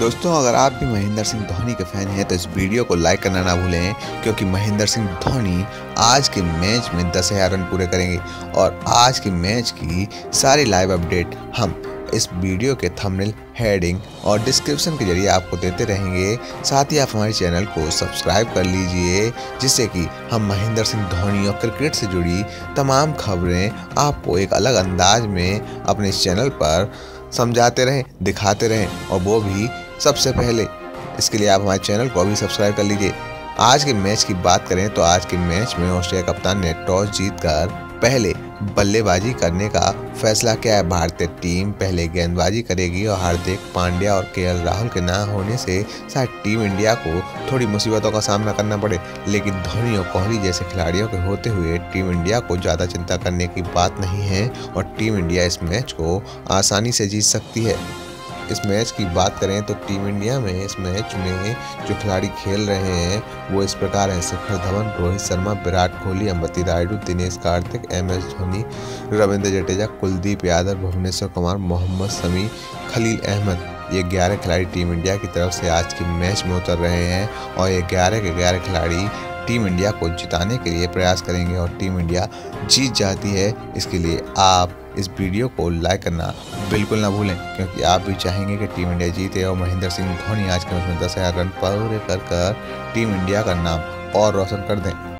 दोस्तों, अगर आप भी महेंद्र सिंह धोनी के फ़ैन हैं तो इस वीडियो को लाइक करना ना भूलें, क्योंकि महेंद्र सिंह धोनी आज के मैच में दस हज़ार रन पूरे करेंगे और आज के मैच की सारी लाइव अपडेट हम इस वीडियो के थंबनेल हेडिंग और डिस्क्रिप्शन के ज़रिए आपको देते रहेंगे। साथ ही आप हमारे चैनल को सब्सक्राइब कर लीजिए, जिससे कि हम महेंद्र सिंह धोनी और क्रिकेट से जुड़ी तमाम खबरें आपको एक अलग अंदाज में अपने इस चैनल पर समझाते रहें, दिखाते रहें और वो भी सबसे पहले, इसके लिए आप हमारे चैनल को अभी सब्सक्राइब कर लीजिए। आज के मैच की बात करें तो आज के मैच में ऑस्ट्रेलिया कप्तान ने टॉस जीतकर पहले बल्लेबाजी करने का फैसला किया है। भारतीय टीम पहले गेंदबाजी करेगी और हार्दिक पांड्या और के राहुल के ना होने से शायद टीम इंडिया को थोड़ी मुसीबतों का सामना करना पड़े। लेकिन धोनी और कोहली जैसे खिलाड़ियों के होते हुए टीम इंडिया को ज़्यादा चिंता करने की बात नहीं है और टीम इंडिया इस मैच को आसानी से जीत सकती है। इस मैच की बात करें तो टीम इंडिया में इस मैच में जो खिलाड़ी खेल रहे हैं, वो इस प्रकार हैं। Shikhar Dhawan, Rohit Sharma, Virat Kohli Ambati Rayudu Dinesh Karthik, M S Dhoni, Ravindra Jadeja, Kuldeep Yadav, Bhuvneshwar Kumar, Mohammed Shami, Khaleel Ahmed. ये ग्यारह खिलाड़ी टीम इंडिया की तरफ़ से आज के मैच में उतर रहे हैं और ये ग्यारह के ग्यारह खिलाड़ी टीम इंडिया को जिताने के लिए प्रयास करेंगे और टीम इंडिया जीत जाती है। इसके लिए आप इस वीडियो को लाइक करना बिल्कुल ना भूलें, क्योंकि आप भी चाहेंगे कि टीम इंडिया जीते और महेंद्र सिंह धोनी आज के मैच में दस हज़ार रन पूरे कर टीम इंडिया का नाम और रोशन कर दें।